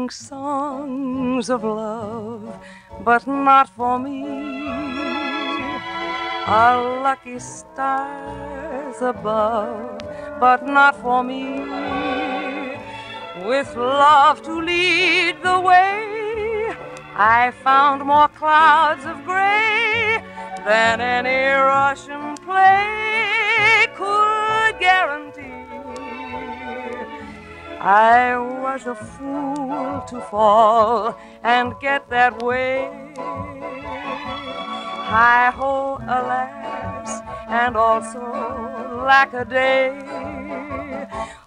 sing songs of love, but not for me. A lucky stars above, but not for me. With love to lead the way, I found more clouds of gray than any Russian play I was a fool to fall and get that way. Hi ho, alas, and also lack a day.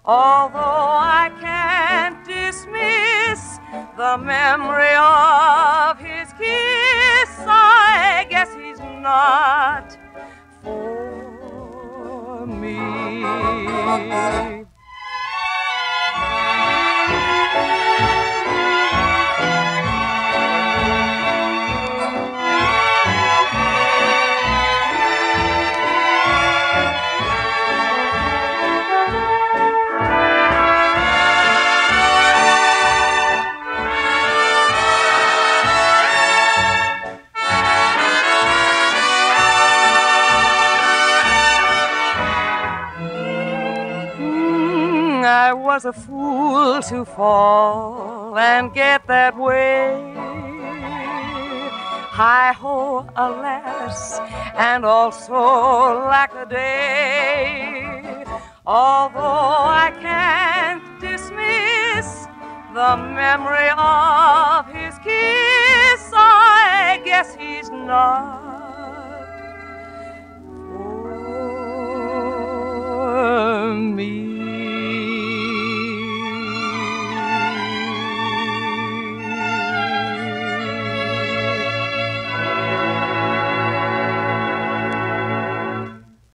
Although I can't dismiss the memory of his kiss, I guess he's not for me. Was a fool to fall and get that way. Hi ho, alas, and also lack a day. Although I can't dismiss the memory